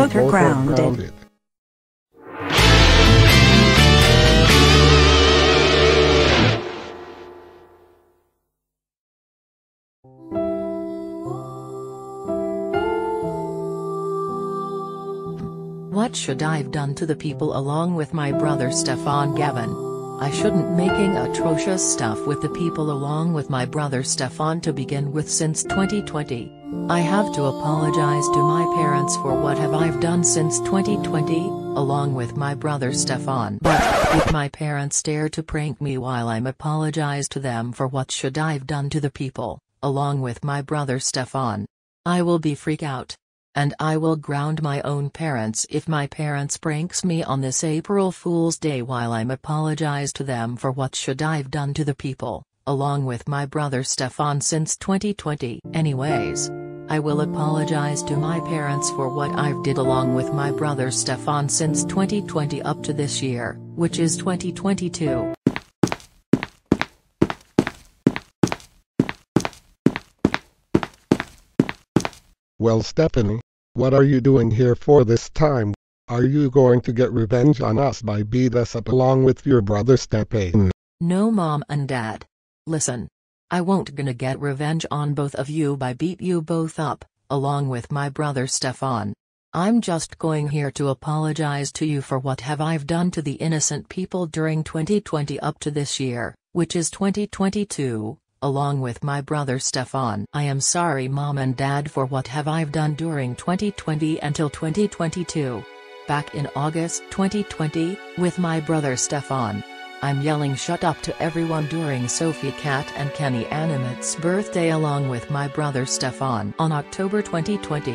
both are grounded. What should I've done to the people along with my brother Stephane Gavin? I shouldn't making atrocious stuff with the people along with my brother Stephane to begin with since 2020. I have to apologize to my parents for what have I've done since 2020, along with my brother Stephane. But, if my parents dare to prank me while I'm apologize to them for what should I've done to the people, along with my brother Stephane. I will be freak out. And I will ground my own parents if my parents pranks me on this April Fool's Day while I'm apologize to them for what should I've done to the people, along with my brother Stephane since 2020. Anyways. I will apologize to my parents for what I've did along with my brother Stephane since 2020 up to this year, which is 2022. Well Stephanie, what are you doing here for this time? Are you going to get revenge on us by beat us up along with your brother Stephane? No mom and dad. Listen. I won't gonna get revenge on both of you by beat you both up, along with my brother Stephane. I'm just going here to apologize to you for what have I've done to the innocent people during 2020 up to this year, which is 2022, along with my brother Stephane. I am sorry mom and dad for what have I've done during 2020 until 2022. Back in August 2020, with my brother Stephane. I'm yelling shut up to everyone during Sophie Cat and Kenny Animate's birthday along with my brother Stephane. On October 2020,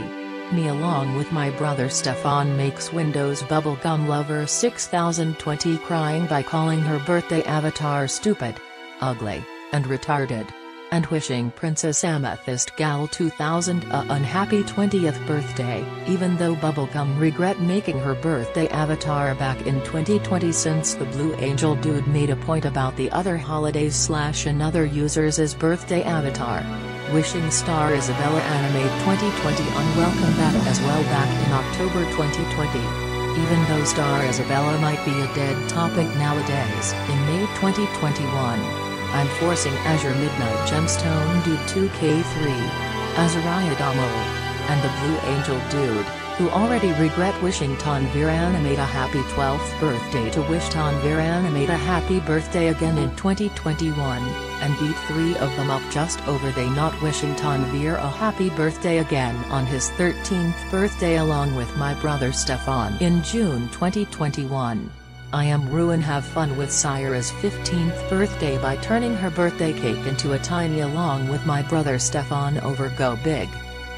me along with my brother Stefan makes Windows Bubblegum Lover 6020 crying by calling her birthday avatar stupid, ugly, and retarded. And wishing Princess Amethyst Gal 2000 a unhappy 20th birthday, even though Bubblegum regret making her birthday avatar back in 2020 since the Blue Angel dude made a point about the other holidays slash another users' birthday avatar. Wishing star Isabella Anime 2020 unwelcome back as well back in October 2020. Even though Star Isabella might be a dead topic nowadays, in May 2021. I'm forcing Azure Midnight Gemstone Dude 2K3, Azariah Damo, and the Blue Angel Dude, who already regret wishing Tanvir Animate a happy 12th birthday to wish Tanvir Animate a happy birthday again in 2021, and beat three of them up just over they not wishing Tanvir a happy birthday again on his 13th birthday along with my brother Stephane in June 2021. I am ruin have fun with Syra's 15th birthday by turning her birthday cake into a tiny along with my brother Stephane over Go Big.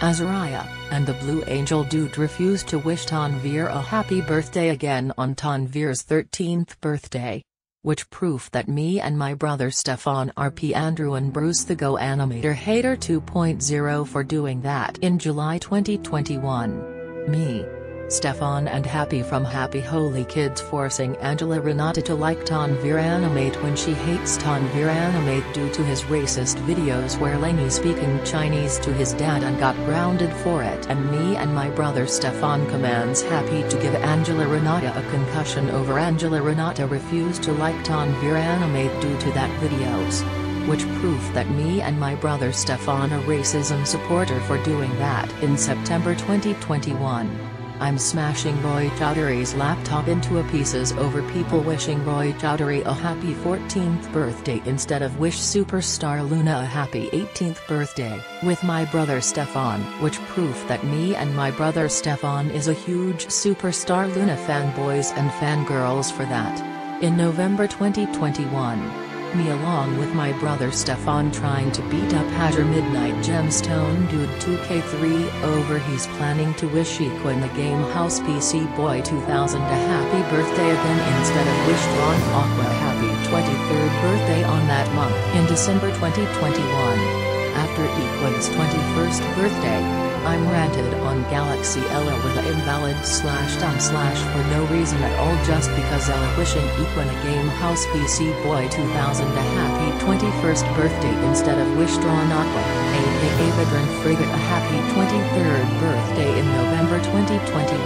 Azariah, and the Blue Angel dude refused to wish Tanvir a happy birthday again on Tanvir's 13th birthday. Which proof that me and my brother Stephane are P. Andrew and Bruce the Go Animator Hater 2.0 for doing that in July 2021. Me. Stephane and Happy from Happy Holy Kids forcing Angela Renata to like Tanvir Animate when she hates Tanvir Animate due to his racist videos where Laney speaking Chinese to his dad and got grounded for it. And me and my brother Stephane commands Happy to give Angela Renata a concussion over Angela Renata refused to like Tanvir Animate due to that videos. Which proof that me and my brother Stephane a racism supporter for doing that. In September 2021. I'm smashing Roy Chowdhury's laptop into a pieces over people wishing Roy Chowdhury a happy 14th birthday instead of wish superstar Luna a happy 18th birthday, with my brother Stephane, which proof that me and my brother Stephane is a huge superstar Luna fanboys and fangirls for that. In November 2021 me along with my brother Stephane trying to beat up Azure Midnight Gemstone Dude 2K3 over he's planning to wish Ikhwan the game House PC Boy 2000 a happy birthday again instead of wish Ron Aqua happy 23rd birthday on that month in December 2021. After Ikhwan's 21st birthday, I'm ranted on Galaxy Ella with a invalid slash dumb slash for no reason at all just because Ella wishing Ikhwan a Game House PC Boy 2000 a happy 21st birthday instead of wish drawn aqua, aka Vedran Frigate a happy 23rd birthday in November 2021,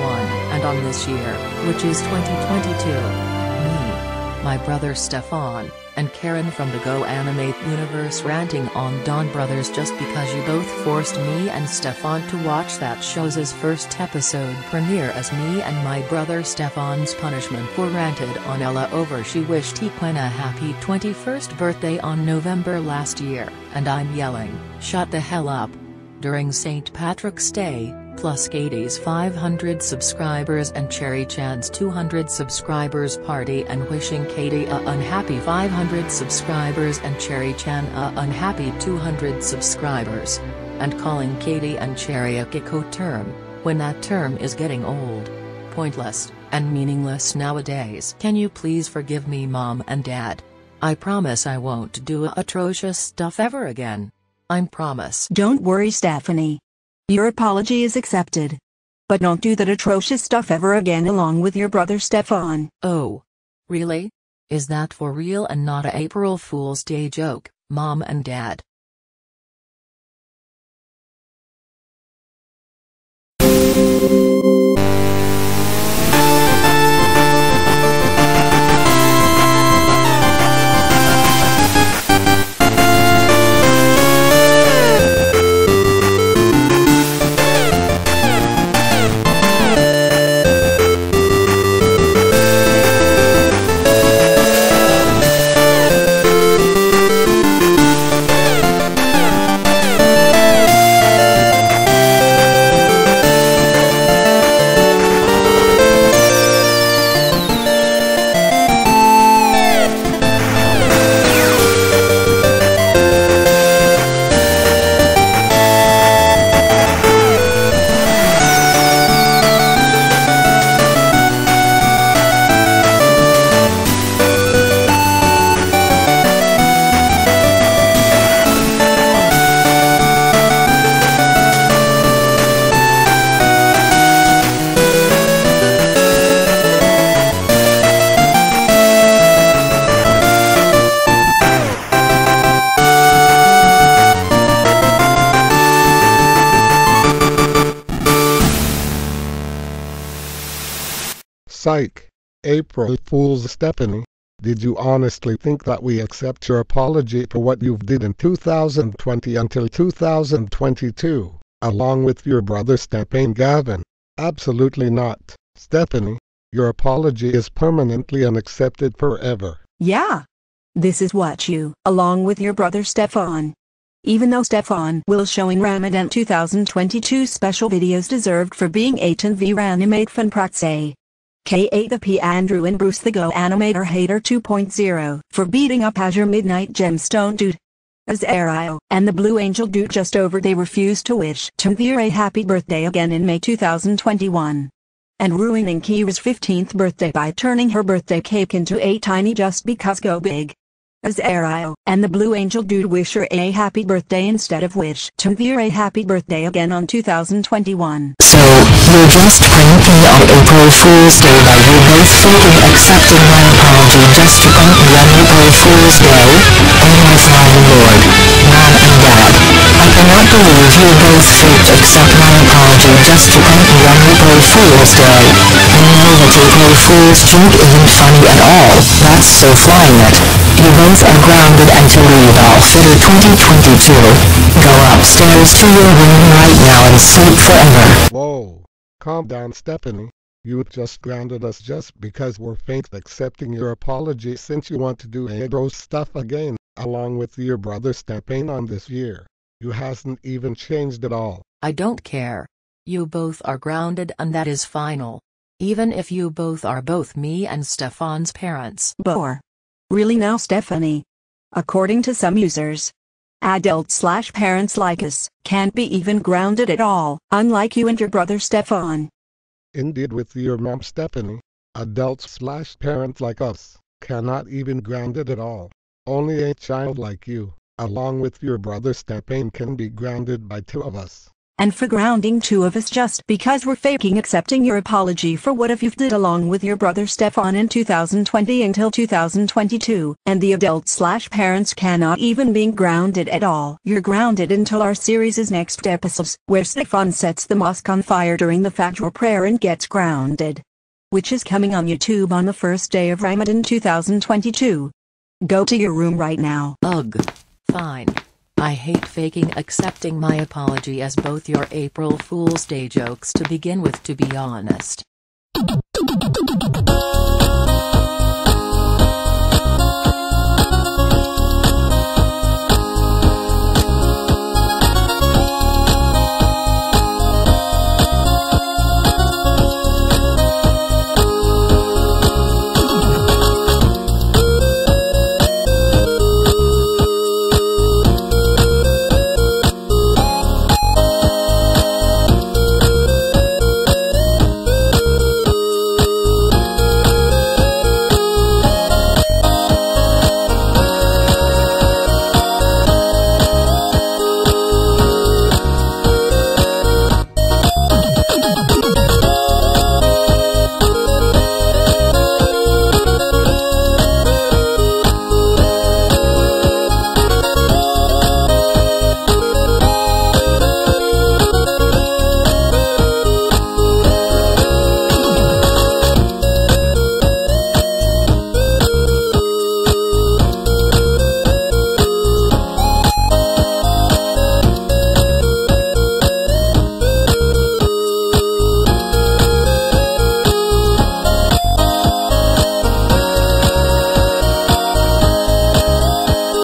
and on this year, which is 2022. My brother Stephane and Karen from the Go Animate universe ranting on Don Brothers just because you both forced me and Stephane to watch that show's first episode premiere as me and my brother Stephane's punishment for ranted on Ella over she wished Ikhwan a happy 21st birthday on November last year, and I'm yelling, shut the hell up. During St. Patrick's Day, plus Katie's 500 subscribers and Cherry Chan's 200 subscribers party and wishing Katie a unhappy 500 subscribers and Cherry Chan a unhappy 200 subscribers. And calling Katie and Cherry a Kiko term, when that term is getting old. Pointless, and meaningless nowadays. Can you please forgive me mom and dad? I promise I won't do atrocious stuff ever again. I promise. Don't worry Stephanie. Your apology is accepted. But don't do that atrocious stuff ever again along with your brother Stephane. Oh. Really? Is that for real and not a April Fool's Day joke, mom and dad? Psych. April Fool's Stephanie. Did you honestly think that we accept your apology for what you've did in 2020 until 2022, along with your brother Stephane Gavin? Absolutely not, Stephanie. Your apology is permanently unaccepted forever. Yeah. This is what you, along with your brother Stephane. Even though Stephane will showing Ramadan 2022 special videos deserved for being 8 and V Ranimate Fun. K.A. the P. Andrew and Bruce the Go Animator Hater 2.0 for beating up Azure Midnight Gemstone Dude. Azariah and the Blue Angel Dude just over they refused to wish Tanvir a happy birthday again in May 2021. And ruining Kira's 15th birthday by turning her birthday cake into a tiny just because go big. Azariah and the Blue Angel Dude wish her a happy birthday instead of wish Tanvir a happy birthday again on 2021. So, you're just pranking on April Fool's Day by you both freaking accepting my apology just to prank me on April Fool's Day? Oh my flying lord. Mom and dad. I cannot believe you both faked accept my apology just to prank me on April Fool's Day. I know that April Fool's joke isn't funny at all, that's so flying it. You both are grounded and to leave Outfitter 2022. Go upstairs to your room right now and sleep forever. Whoa. Calm down, Stephanie. You just grounded us just because we're faint accepting your apology since you want to do agro stuff again, along with your brother Stephane on this year. You hasn't even changed at all. I don't care. You both are grounded and that is final. Even if you both are both me and Stephane's parents. Bore. Really now Stephanie? According to some users, adults slash parents like us can't be even grounded at all, unlike you and your brother Stephane. Indeed with your mom Stephanie, adults slash parents like us, cannot even grounded at all. Only a child like you, along with your brother Stephane can be grounded by two of us. And for grounding two of us just because we're faking accepting your apology for what if you've did along with your brother Stephane in 2020 until 2022, and the adult slash parents cannot even be grounded at all. You're grounded until our series' next episodes, where Stephane sets the mosque on fire during the Fajr prayer and gets grounded. Which is coming on YouTube on the first day of Ramadan 2022. Go to your room right now. Ugh. Fine. I hate faking accepting my apology as both your April Fool's Day jokes to begin with to be honest.